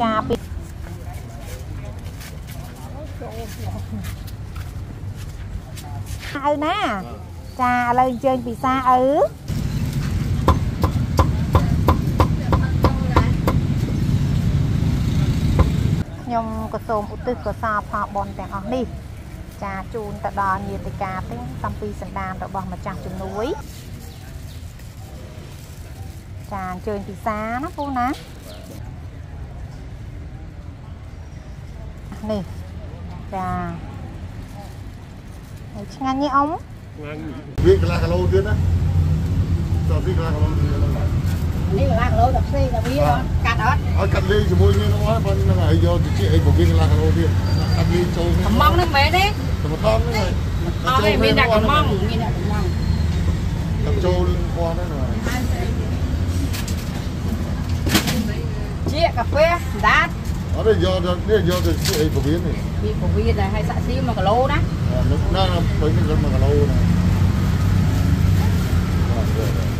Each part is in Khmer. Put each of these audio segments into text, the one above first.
ចាពីឪណាចាឥឡូវអញ្ជើញពិសាឪខ្ញុំក៏សូមឧទ្ទិសកុសលផលបុណ្យទាំងអស់នេះ ចាជូនទៅដល់ញាតិកាទាំងតាំងពីសន្តានរបស់ម្ចាស់ជំនួយចាអញ្ជើញពិសាណាពូណា នេះចាហើយឆ្ងាញ់នេះអ៊ំវាកន្លះគីឡូទៀតណាតើវាកន្លះគីឡូទៀតហ្នឹងនេះកន្លះគីឡូតែផ្សេងតែវាកាត់អត់ឲ្យកាត់លេងជាមួយគ្នានោះហើយបើនឹងឲ្យយកទៅជាអីបើវាកន្លះគីឡូទៀតកាត់លេងចូលកំងហ្នឹងមែនទេតែម្ដងហ្នឹងអត់ទេមានតែកំងមានតែកំងតែចូលគាត់ហ្នឹងជាកាហ្វេដាត អត់ទេយកទៅនេះយកទៅជាអីពវៀននេះវាពវាតែឲ្យសាក់ស៊ី1គីឡូណានោះណាបើនេះគាត់1គីឡូណាបាទ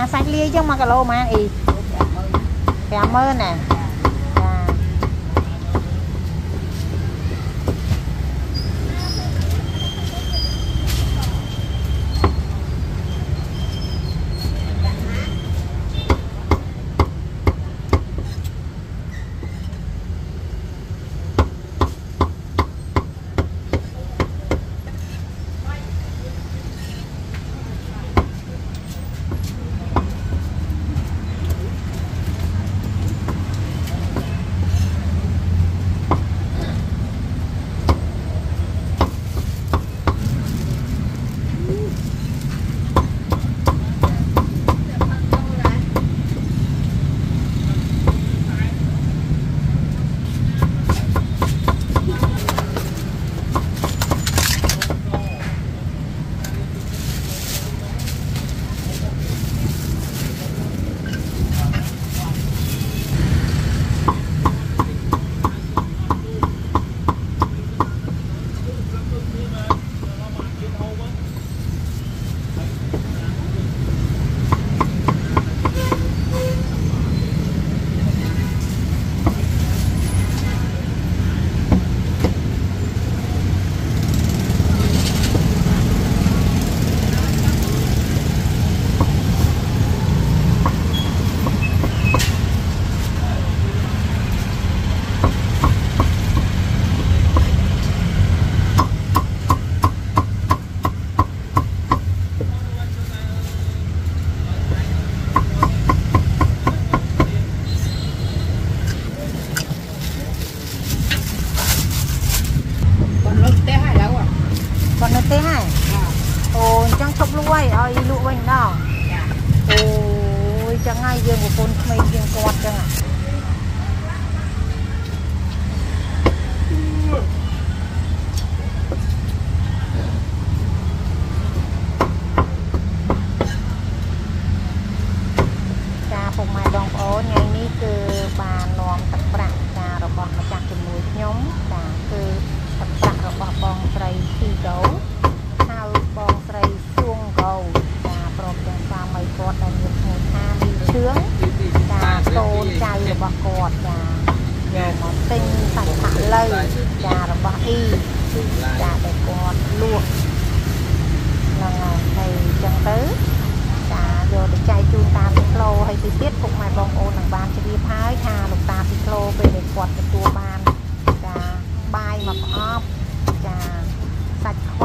អាសា ច់លាយចឹង1គីឡូប៉ុន្មានអី50000ណា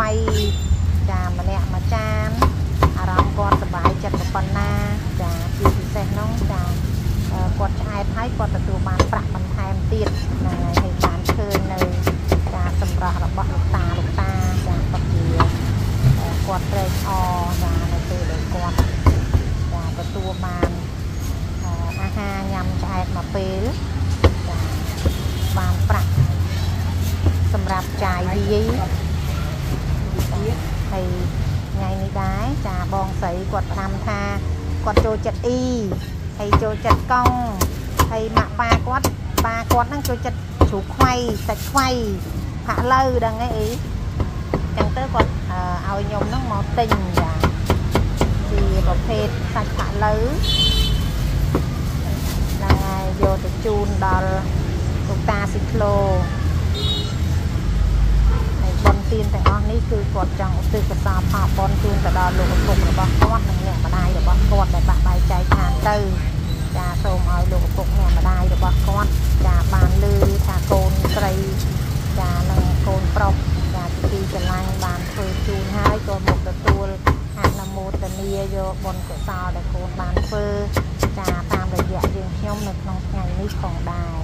សាច់ខ្វៃចាម្នាក់មួយចានអារម្មណ៍គាត់សប្បាយចិត្តប៉ុណ្ណាចាជាពិសេសនោះចាអឺគាត់ឆ្អែតហើយគាត់ទទួលបានប្រាក់បន្ថែមទៀតហ្នឹងហើយហើយបានឃើញនៅការសម្រស់របស់លោកតាលោកតាចាគាត់ជាអឺគាត់ត្រេកអរចានៅពេលដែលគាត់ចាទទួលបាន ញ៉ាំឆ្អែតមកពេលចាបានប្រាក់សម្រាប់ចាយវាយហើយថ្ងៃនេះដែរចាបងស្រីគាត់ផ្ដាំថាគាត់ចូលចិត្តអ៊ីហើយចូលចិត្តកង់ហើយម៉ាក់ប៉ាគាត់ប៉ាគាត់ហ្នឹងចូលចិត្តជ្រូកខ្វៃសាច់ខ្វៃ ផាក់ឡូវដឹងអីអីចឹងទៅគាត់អឺឲ្យខ្ញុំហ្នឹងមកទិញចាជាប្រភេទសាច់ផាក់ឡូវហ្នឹងហើយយកទៅជូនដល់លោកតាស៊ីក្លូហើយបនទៀនទាំងអស់នេះគឺគាត់ចង់ឧទ្ទិសកុសលផលបនជូនទៅដល់លោកឪពុករបស់គាត់និងអ្នកម្ដាយរបស់គាត់ដែលបាក់បែកចែកឋានទៅចាសូមឲ្យលោកឪពុកអ្នកម្ដាយរបស់គាត់ចាបានលឺថាកូនស្រី ចានិងកូនប្រុសចាជាទីស្រឡាញ់បានធ្វើជូនហើយក៏មកទទួលអនុមោទនាយកបុណ្យកុសលដែលកូនបានធ្វើចាតាមរយៈយើងខ្ញុំនៅក្នុងថ្ងៃនេះផងដែរ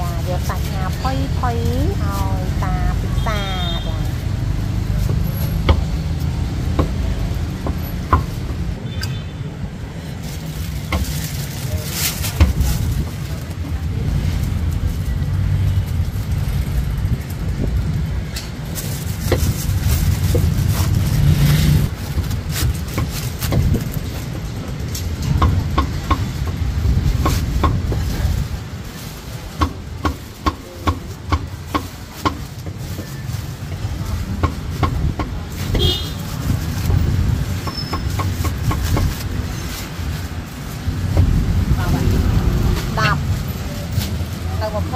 ចាយកសាច់ងាផុយផុយឲ្យតាពិសាចា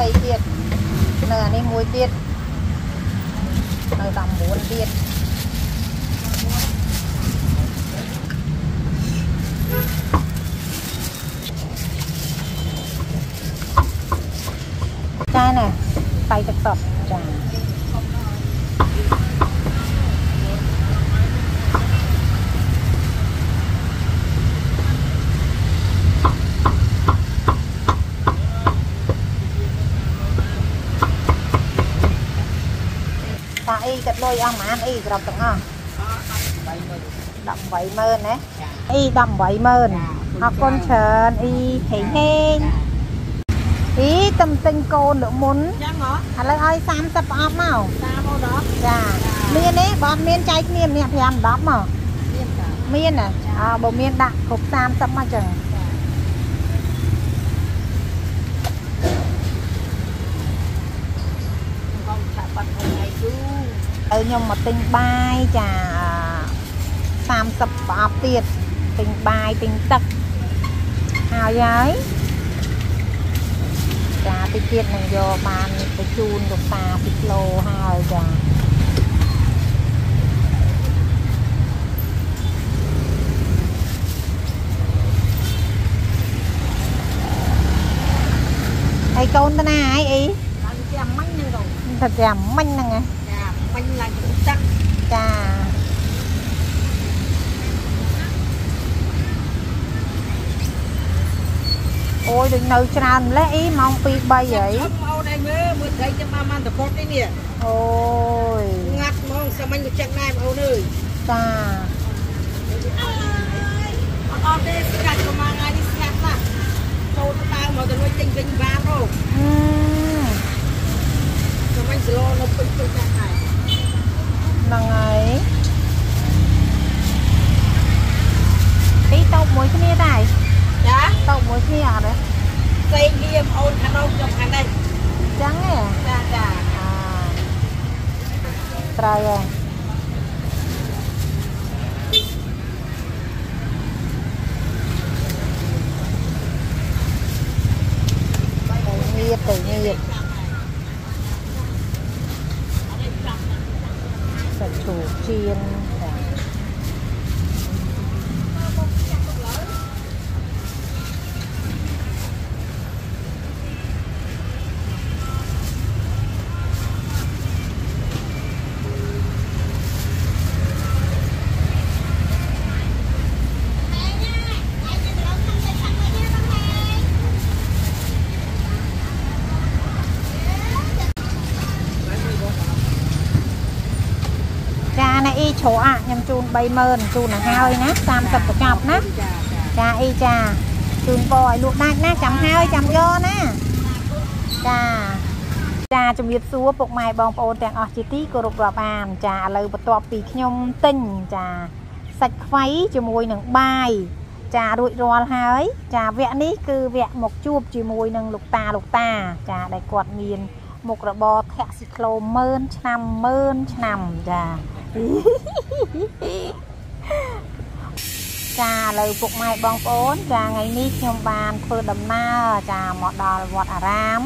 10នៅ20ទៀតនៅអានេះមួយទៀតនៅ19ទៀតចាណែใส่ទឹកសុទ្ធចាតាអីកាត់ លុយអស់ប៉ុន្មានអីគ្រប់ទាំងអស់18ម៉ឺនណាអី18ម៉ឺនអរគុណច្រើនអីហេងហេងអីតំទិញកូនលើមុនចឹងហ៎ឥឡូវឲ្យ30ប្រអប់មកតាមមកដល់ចាមានទេបើអត់មានចែកគ្នាម្នាក់5 10មកមានតាមានណាអើបើមានដាក់គ្រប់30មកចឹង កុំឆាប់បាត់ថ្ងៃយូរ ឲ្យខ្ញុំមកទិញបាយចា30ប្រអប់ទៀតទិញបាយទិញទឹកហើយហើយចាតិចទៀតនឹងយកបានទៅជូនលោកតាពីគីឡូហើយចាហើយកូនទៅណាហើយអីបានចាំមិញហ្នឹងកូនទៅចាំមិញហ្នឹងហ៎ចា មិញឡើងទៅទឹកចាអូយដូចនៅច្រើនម្លេះអីម៉ោង2 3ហើយឈប់មកអូនឯងមើលមើលត្រីចាំបានបានតពុតនេះនេះអូយងាត់ហ្មងសាមញ្ញក៏ចឹងដែរបងអូនអើយចាអត់អត់ទេស្កាច់ប្រហែលថ្ងៃនេះស្ងាត់ណាស់ចូលទៅដើមមកទៅលុយទិញវិញបានហូអឺសាមញ្ញស្លនៅពេញពេញដែរហើយ ហ្នឹងហើយពីតោកមួយគ្នាដែរចាតោកមួយគ្នាអត់ទេផ្សេងវាបងអូនខាងនោះខ្ញុំខាងនេះចឹងហ៎ចាចាអាត្រូវហើយទៅងៀតទៅងៀត ច់ ជ្រូកចៀនចាច្រកអាខ្ញុំជូន30000ជូនទៅហើយណា30កញ្ចប់ណាចាចាចាអីចាជូនបឲ្យលក់ដាច់ណាចាំហើយចាំយកណាចាចាជំរាបសួរពុកម៉ែបងប្អូនទាំងអស់ជាទីគោរពរាប់អាន ចាឥឡូវបន្ទាប់ពីខ្ញុំទិញចាសាច់ខ្វៃជាមួយនឹងបាយចារួចរាល់ហើយ ចាវគ្គនេះគឺវគ្គមកជួបជាមួយនឹងលោកតាលោកតា ចាដែលគាត់មានមុខរបរធាក់ស៊ីក្លូម៉ឺនឆ្នាំម៉ឺនឆ្នាំចា ចាឥឡូវពុកម៉ែបងប្អូន ចាថ្ងៃនេះខ្ញុំបានធ្វើដំណើរចាមកដល់វត្តអារាម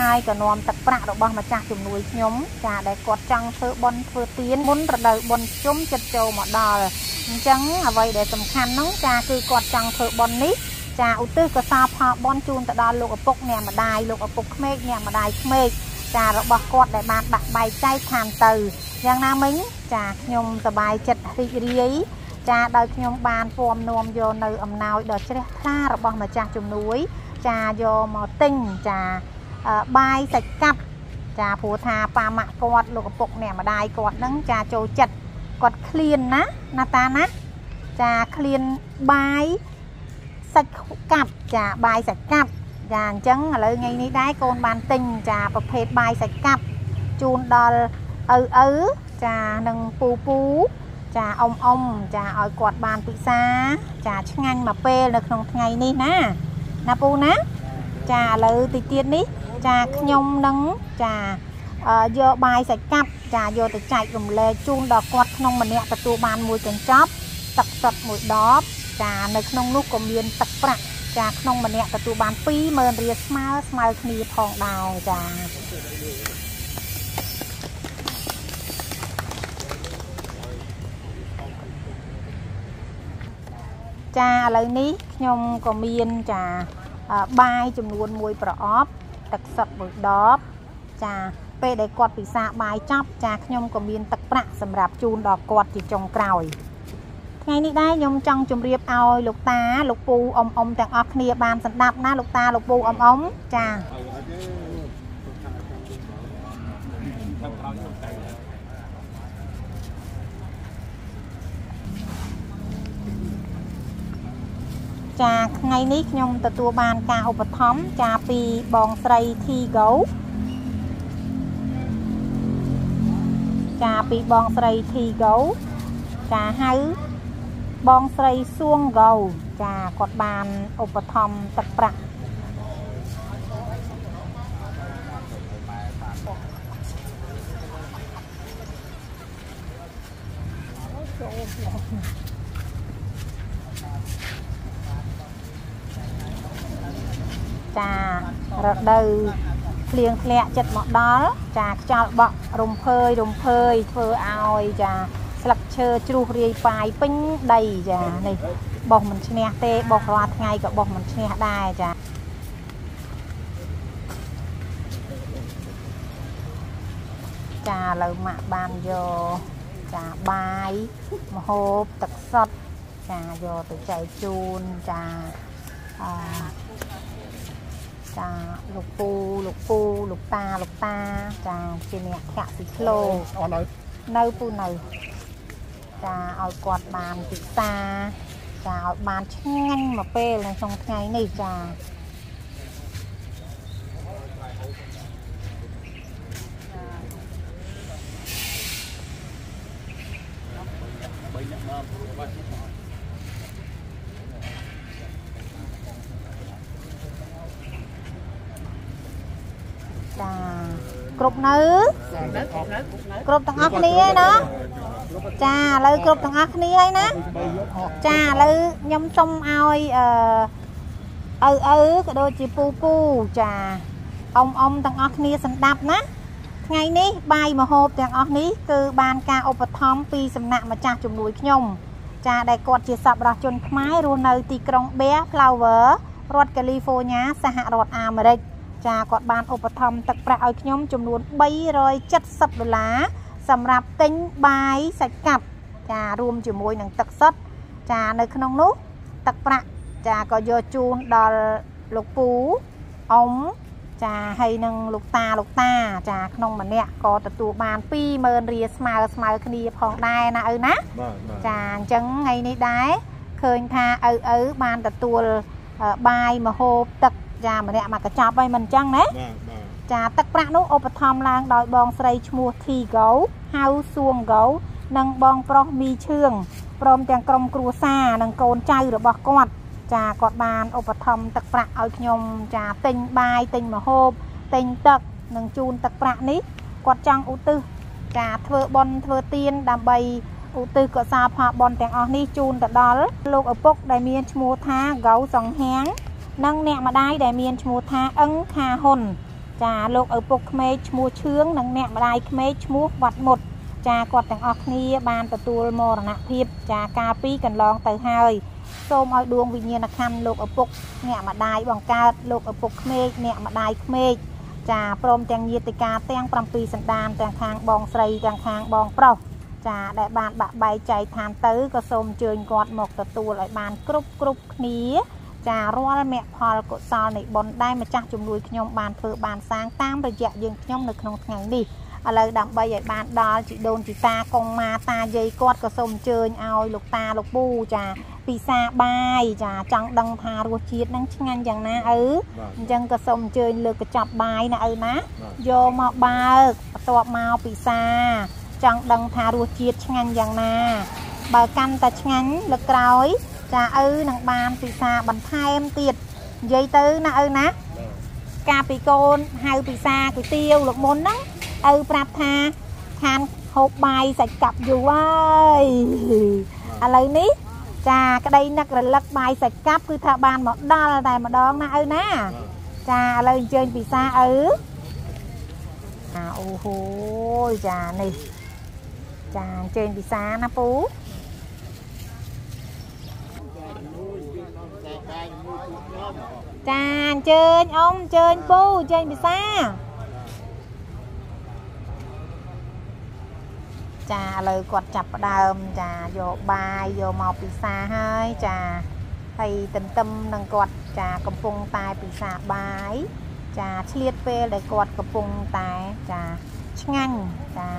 ហើយក៏នាំទឹកប្រាក់របស់ម្ចាស់ជំនួយខ្ញុំចាដែលគាត់ចង់ធ្វើបុណ្យធ្វើទានមុនរដូវបុណ្យជុំចិត្តចូលមកដល់អញ្ចឹងអ្វីដែលសំខាន់នោះចាគឺគាត់ចង់ធ្វើបុណ្យនេះចាឧទ្ទិសកុសលផលបុណ្យជូនទៅដល់លោកឪពុកអ្នកម្ដាយលោកឪពុកក្មេកអ្នកម្ដាយក្មេក ចារបស់គាត់ដែលបានដាក់បាយចែកខាងទៅយ៉ាងណាមិញចាខ្ញុំសប្បាយចិត្តរីករាយចាដោយខ្ញុំបានពំនាំយកនៅអំណោយដ៏ជ្រះថ្លារបស់ម្ចាស់ជំនួយ ចាយកមកទិញចាអឺបាយសាច់កាប់ចាព្រោះថាប៉ាម៉ាក់គាត់លោកឪពុកអ្នកម្ដាយគាត់ហ្នឹងចាចូលចិត្តគាត់ឃ្លានណាណាតាណាចាឃ្លានបាយសាច់កាប់ចាបាយសាច់កាប់ ចាអញ្ចឹងឥឡូវថ្ងៃនេះដែរកូនបានទិញចាប្រភេទបាយសាច់កាប់ជូនដល់ឪឪចានឹងពូពូចាអ៊ំអ៊ំចាឲ្យគាត់បានពិសាចាឆ្ងាញ់មកពេលនៅក្នុងថ្ងៃនេះណាណាពូណាចាឥឡូវតិចទៀតនេះ ចាខ្ញុំនឹងចាអឺយកបាយសាច់កាប់ចាយកទៅចែករំលែកជូនដល់គាត់ក្នុងម្នាក់ទទួលបានមួយកញ្ចប់ទឹកសុទ្ធមួយដបចានៅក្នុងនោះក៏មានទឹកប្រាក់ ចាក្នុងម្នាក់ទទួលបាន20000រៀលស្មើស្មើគ្នាផងដែរចាចាឥឡូវនេះខ្ញុំក៏មានចាអឺបាយចំនួន1ប្រអប់ទឹកសុទ្ធមួយដបចាពេលដែលគាត់ពិសាបាយចប់ចាខ្ញុំក៏មានទឹកប្រាក់សម្រាប់ជូនដល់គាត់ជាចុងក្រោយ ថ្ងៃនេះដែរខ្ញុំចង់ជម្រាបឲ្យលោកតាលោកពូអ៊ំអ៊ំទាំងអស់គ្នាបានស្ដាប់ណាលោកតាលោកពូអ៊ំអ៊ំចាចាថ្ងៃនេះខ្ញុំទទួលបានការឧបត្ថម្ភចាពីបងស្រី Tigo ចាពីបងស្រី Tigo ចាហៅ បងស្រីសួងកោចាគាត់បានឧបត្ថម្ភទឹកប្រាក់ចារដូវភ្លៀងធ្លាក់ចិត្តមកដល់ចាខ្យល់បក់រំភើយរំភើយធ្វើឲ្យចា ស្លឹកឈើជ្រុះរាយប៉ាយពេញដីចានេះបោះមិនឈ្នះទេបោះរាល់ថ្ងៃក៏បោះមិនឈ្នះដែរចាចាឥឡូវម៉ាក់បានយកចាបាយម្ហូបទឹកសុទ្ធចាយកទៅចែកជូនចាអឺចាលោកពូលោកពូលោកតាលោកតាចាជាអ្នកធាក់ស៊ីក្លូអស់ហើយនៅពូនៅ ចាឲ្យគាត់បានពិសាចាឲ្យបានឆ្ងាញ់មកពេលនៅក្នុងថ្ងៃនេះចាចាគ្រប់នៅគ្រប់ទាំងអស់គ្នាហើយណា ចាឥឡូវគ្រប់ទាំងអស់គ្នាហើយណាចាឥឡូវខ្ញុំសុំឲ្យអឺឪឪក៏ដូចជាពូពូចាអ៊ំអ៊ំទាំងអស់គ្នាសន្តាប់ណាថ្ងៃនេះបាយមហូបទាំងអស់នេះគឺបានការឧបត្ថម្ភពីសំណាក់ម្ចាស់ជំនួយខ្ញុំចាដែលគាត់ជាសប្បុរសជនខ្មែររស់នៅទីក្រុង Bear Flower រដ្ឋកាលីហ្វ័រញ៉ាសហរដ្ឋអាមេរិកចាគាត់បានឧបត្ថម្ភទឹកប្រាក់ឲ្យខ្ញុំចំនួន370ដុល្លារ សម្រាប់ទិញបាយសាច់កាប់ចារួមជាមួយនឹងទឹកសុទ្ធចានៅក្នុងនោះទឹកប្រាក់ចាក៏យកជូនដល់លោកពូអ៊ំចាហើយនឹងលោកតាលោកតា ចា ក្នុងម្នាក់ក៏ទទួលបាន20000រៀលស្មើស្មើគ្នាផងដែរណាឪណាបាទបាទចាអញ្ចឹងថ្ងៃនេះដែរឃើញថាឪឪបានទទួលអឺបាយមហូបទឹកចាម្នាក់មកកញ្ចប់ហើយមិនអញ្ចឹងណាបាទបាទ ចាទឹកប្រាក់នោះឧបត្ថម្ភឡើងដោយបងស្រីឈ្មោះធីហ្គោហៅសួងហ្គោនិងបងប្រុសមីឈឿងព្រមទាំងក្រុមគ្រួសារនិងកូនចៅរបស់គាត់ចាគាត់បានឧបត្ថម្ភទឹកប្រាក់ឲ្យខ្ញុំចាទិញបាយទិញម្ហូបទិញទឹកនិងជូនទឹកប្រាក់នេះគាត់ចង់ឧទ្ទិសចាធ្វើបុណ្យធ្វើទានដើម្បីឧទ្ទិសកុសលផលបុណ្យទាំងអស់នេះជូនទៅដល់លោកឪពុកដែលមានឈ្មោះថាហ្គោសង្ហាងនិងអ្នកម្ដាយដែលមានឈ្មោះថាអឹងខាហ៊ុន ចាលោកឪពុកក្មេកឈ្មោះឈឿងនិងអ្នកម្ដាយក្មេកឈ្មោះវត្តមុតចាគាត់ទាំងអស់គ្នាបានទទួលមរណភាពចាកាលពីកន្លងទៅហើយសូមឲ្យដួងវិញ្ញាណក្ខន្ធលោកឪពុកអ្នកម្ដាយបង្កើតលោកឪពុកក្មេកអ្នកម្ដាយក្មេកចាព្រមទាំងញាតិកាទាំង7សន្តានទាំងខាងបងស្រីទាំងខាងបងប្រុសចាដែលបានបាក់បែកចែកឋានទៅក៏សូមអញ្ជើញគាត់មកទទួលឲ្យបានគ្រប់គ្រប់គ្នា ចារាល់មគ្គផលកុសលនៃបុណ្យដែលម្ចាស់ជំនួយខ្ញុំបានធ្វើបានសាងតាមរយៈយើងខ្ញុំនៅក្នុងថ្ងៃនេះឥឡូវដើម្បីឲ្យបានដល់ជីដូនជីតាកងម៉ាតាយាយគាត់ក៏សូមអញ្ជើញឲ្យលោកតាលោកពូចាពិសាបាយចាចង់ដឹងថារសជាតិហ្នឹងឆ្ងាញ់យ៉ាងណាឪបាទអញ្ចឹងក៏សូមអញ្ជើញលើកកញ្ចប់បាយណាឪណាបាទយកមកបើកបន្ទាប់មកពិសា ចង់ដឹងថារសជាតិឆ្ងាញ់យ៉ាងណា បើកាន់តែឆ្ងាញ់លើកក្រោយ ចាឪនឹងបានពិសាបន្ថែមទៀតនិយាយទៅណាឪណាបាទកាលពីកូនហៅពិសាគុយទាវលោកមុនហ្នឹងឪប្រាប់ថាខានហូបបាយសាច់កាប់យូរហើយឥឡូវនេះចាក្តីនឹករលឹកបាយសាច់កាប់គឺថាបានមកដល់តែម្ដងណាឪណាចាឥឡូវអញ្ជើញពិសាឪអាអូហូយចានេះចាអញ្ជើញពិសាណាពូ ចាអញ្ជើញអ៊ំអញ្ជើញពូអញ្ជើញពិសាចាឥឡូវគាត់ចាប់ផ្ដើម ចាយកបាយយកមកពិសាហើយចាហើយទន្ទឹមនឹងគាត់ចាកំពុងតែពិសាបាយចាឆ្លៀតពេលដែលគាត់កំពុងតែចាឆ្ងាញ់ចា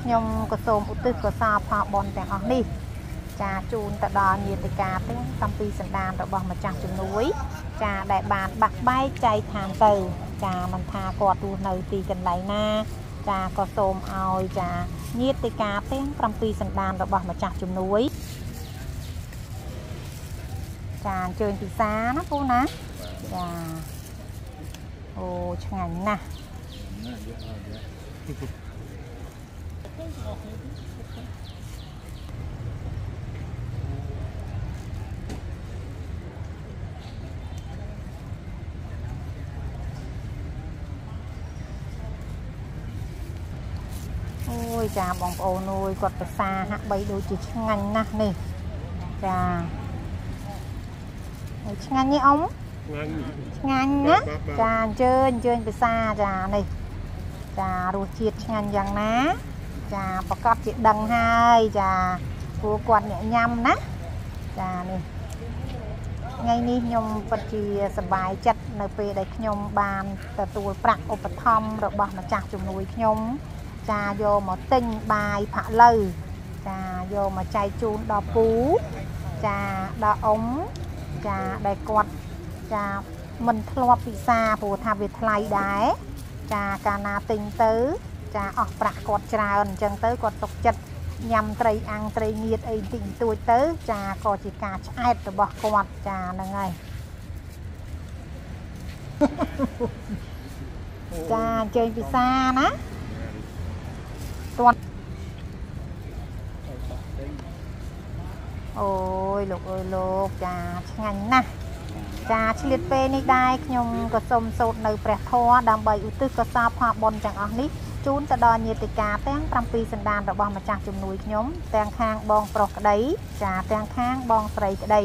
ខ្ញុំក៏សូមឧទ្ទិសកុសលផលបុណ្យទាំងអស់នេះចាជូនទៅដល់ញាតិកាទាំងតាំងពីសន្តានរបស់ម្ចាស់ជំនួយ ចាដែលបានបាក់បែកចែកឋានទៅ ចាមិនថាគាត់រស់នៅទីកន្លែងណា ចាក៏សូមឲ្យចាញាតិកាទាំង7សន្តានរបស់ម្ចាស់ជំនួយចាអញ្ជើញពិសាណាពូណាចាអូឆ្ងាញ់ណាស់ ណាយកឲ្យយក អូយ ចាបងប្អូនអើយគាត់ពិសាហាក់បីដូចជាឆ្ងាញ់ណាស់នេះចាហើយឆ្ងាញ់នេះអ៊ំឆ្ងាញ់ឆ្ងាញ់ណាបាទបាទចាអញ្ជើញអញ្ជើញពិសាចានេះចារសជាតិឆ្ងាញ់យ៉ាងណា ចាប្រកាសជាដឹងហើយចាព្រោះគាត់អ្នកញ៉ាំណាចានេះថ្ងៃនេះខ្ញុំពិតជាសប្បាយចិត្តនៅពេលដែលខ្ញុំបានទទួលប្រាក់ឧបត្ថម្ភរបស់ម្ចាស់ជំនួយខ្ញុំ ចាយកមកទិញបាយផាក់ឡូវចាយកមកចែកជូនដល់ពូចាដល់អ៊ំចាដែលគាត់ចាមិនធ្លាប់ពិសាព្រោះថាវាថ្លៃដែរចាកាលណាទិញទៅ ចាអស់ប្រាក់គាត់ច្រើនអញ្ចឹងទៅគាត់ទុកចិត្តញ៉ាំត្រីអាំងត្រីងៀតអីតិចតួចទៅ ចាក៏ជាការឆ្អែតរបស់គាត់ចាហ្នឹងហើយចាអញ្ជើញពិសាណាទាន់ អូយលោកអើយលោកចាឆ្ងាញ់ណាស់ចាឆ្លៀតពេលនេះដែរខ្ញុំក៏សូមសូត្រនៅព្រះធម៌ដើម្បីឧទ្ទិសកុសលផលបុណ្យទាំងអស់នេះជូនទៅដល់ញាតិកាទាំង7សន្តានរបស់ម្ចាស់ជំនួយខ្ញុំទាំងខាងបងប្រុសក្តីចាទាំងខាងបងស្រីក្តី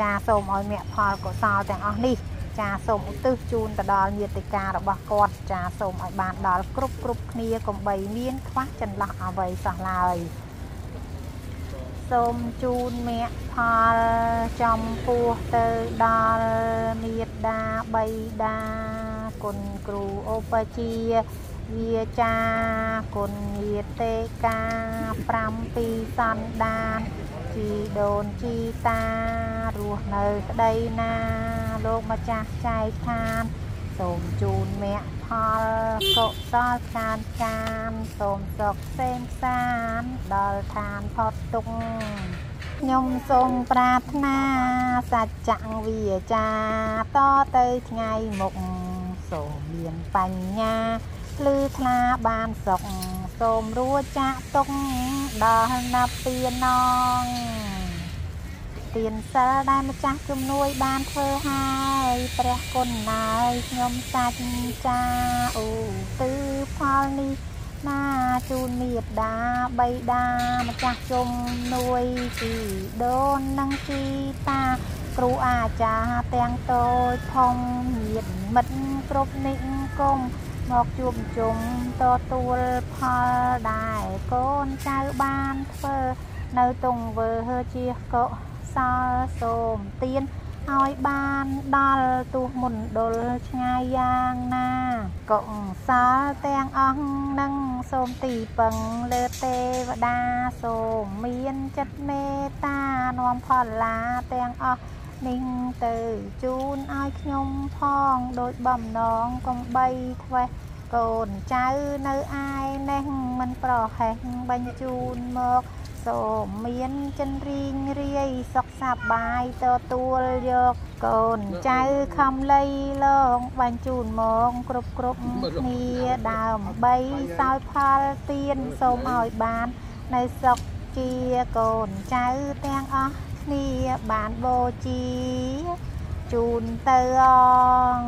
ចាសូមឲ្យមគ្គផលកុសលទាំងអស់នេះចាសូមឧទ្ទិសជូនទៅដល់ញាតិការបស់គាត់ចាសូមឲ្យបានដល់គ្រប់គ្រប់គ្នាកុំបីមានខ្វះចន្លោះអ្វីសោះឡើយ សូមជូនមគ្គផលចំពោះទៅដល់មេដាបៃតាគុណគ្រូអូបជាវាចាគុណញាតិកា7ពីសន្តានជីដូនជីតារស់នៅក្តីណា លោកម្ចាស់ចែកឋាន សូមជូនមគ្គ ផលកុសលខានកានសូមសុខសេមសានដល់ឋានផុតទុក្ខខ្ញុំសូមប្រាថ្នាសច្ចៈវាចាតទៅថ្ងៃមុខសូមមានបញ្ញាភ្លឺថ្លាបានសុខសូមរួចចាក់ទុកដល់ណាពីណង ទានសិលដែលម្ចាស់ជំនួយបានធ្វើហើយព្រះគុណណាយខ្ញុំសាច់ចាអូទឺផលនេះណាជូនមេត្តាបៃតាម្ចាស់ជំនួយជីដូននិងជីតាគ្រូអាចារ្យទាំងតូចធំញាតិមិត្តគ្រប់និគមមកជួបជុំទទួលផលដែរកូនចៅបានធ្វើនៅទង្វើជាកុ សលសូមទៀនឲ្យបានដល់ទូមណ្ឌលឆ្ងាយយ៉ាងណាកុសលទាំងអស់នឹងសូមទីពឹងលើទេវតាសូមមានចិត្តមេត្តានាំផលឡាទាំងអស់នេះទៅជូនឲ្យខ្ញុំផងដោយបំណងកំបីធ្វេះកូនចៅនៅឯនេះមិនប្រហែសបញ្ជូនមក សូមមានចិនរីងរាយសុខសប្បាយទទួលយកកូនចៅខំលៃលងបញ្ជូនមកគ្រប់គ្រប់គ្នាដើម្បីសោយផលទៀនសូមឲ្យបាន នៅសុខជាកូនចៅទាំងអស់គ្នាបានបូជាជូនទៅអង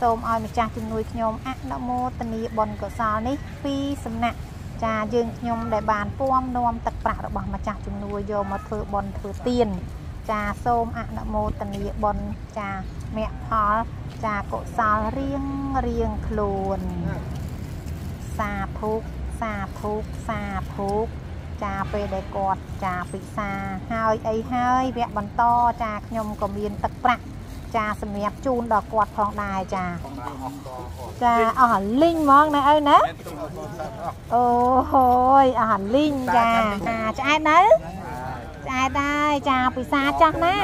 សូមឲ្យម្ចាស់ជំនួយខ្ញុំអនុមោទនាបុណ្យកុសលនេះពីសំណាក់ ចាយើងខ្ញុំដែលបានពួមនាំទឹកប្រាក់របស់ម្ចាស់ជំនួយយកមកធ្វើបុណ្យធ្វើទានចាសូមអនុមោទនាបុណ្យចាមគ្គផលចាកុសលរៀងរៀងខ្លួន សាធុសាធុសាធុចាពេលដែលគាត់ចាពិសាហើយអីហើយវគ្គបន្តចាខ្ញុំក៏មានទឹកប្រាក់ ចាសម្រាប់ជូនដល់គាត់ផងដែរចាចាអស់លីងហ្មងណាឪណាអូហយអស់លីងចាឆ្អែតនៅឆ្អែតដែរចាពិសាចាស់ណា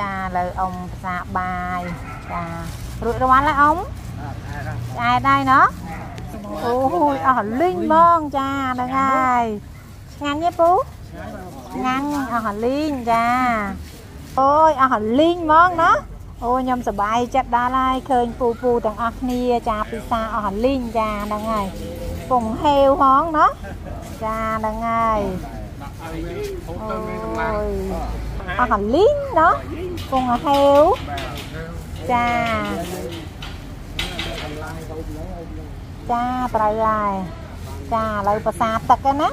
ចាលើអ៊ំផ្សាបាយចារួចរាល់ហើយអ៊ំឆ្អែតដែរណោះអូយអស់លីងហ្មងចាហ្នឹងហើយឆ្ងាញ់ទេពូឆ្ងាញ់អស់លីងចា អូយអស់លីងហ្មងណាអូខ្ញុំសប្បាយចិត្តដល់ហើយឃើញពូពូទាំងអស់គ្នាចាពិសាអស់លីងចាហ្នឹងហើយពងហេវហងណាចាហ្នឹងហើយអូយអស់លីងណាពងហេវចាចាត្រូវហើយចាឥឡូវភាសាទឹកណា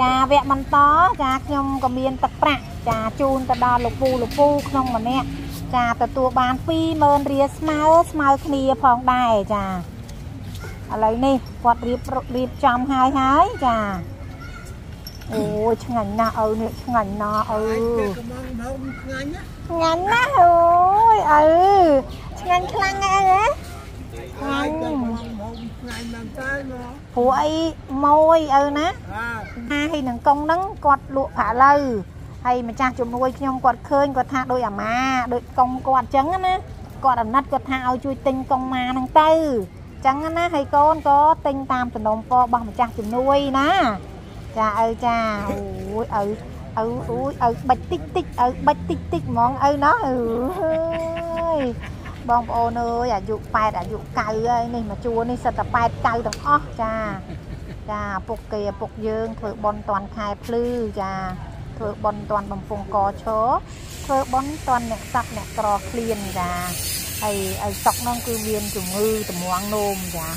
ចាវគ្គបន្តចាខ្ញុំក៏មានទឹកប្រាក់ ចាជូនទៅដល់លោកពូលោកពូក្នុងម្នាក់ចាទទួលបាន20000រៀលស្មើស្មើគ្នាផងដែរចាឥឡូវនេះគាត់រៀបរៀបចំហើយហើយចាអូយឆ្ងាញ់ណាស់ឪនេះឆ្ងាញ់ណាស់ឪឆ្ងាញ់ណាស់អូយឪឆ្ងាញ់ខ្លាំងណាស់ហ៎ឆ្ងាញ់ព្រោះអីម៉ួយឪណាហើយនឹងកងហ្នឹងគាត់លក់ប្រាក់លើ ហើយម្ចាស់ជំនួយខ្ញុំគាត់ឃើញគាត់ថាដូចអាម៉ាដូចកងគាត់អញ្ចឹងណាគាត់អាណិតគាត់ថាឲ្យជួយទិញកងម៉ាហ្នឹងទៅអញ្ចឹងណាហើយកូនក៏ទិញតាមតំណពរបស់ម្ចាស់ជំនួយណាចាឪចាអូយឪឪអូយឪបិចតិចតិចឪបិចតិចតិចហ្មងឪណោះអើយបងប្អូនអើយអាយុ8អាយុ9ហើយនេះមកជួរនេះសិតតែ8 9ទាំងអស់ចាចាពុកគេពុកយើងធ្វើបន់តាន់ខែភ្លឺចា ធ្វើបន់តាន់បំពង់កឈរធ្វើបន់តាន់អ្នកសក់អ្នកក្រឃ្លៀនចាហើយឲ្យសក់នោះគឺមានជំងឺតម្ងនោមចា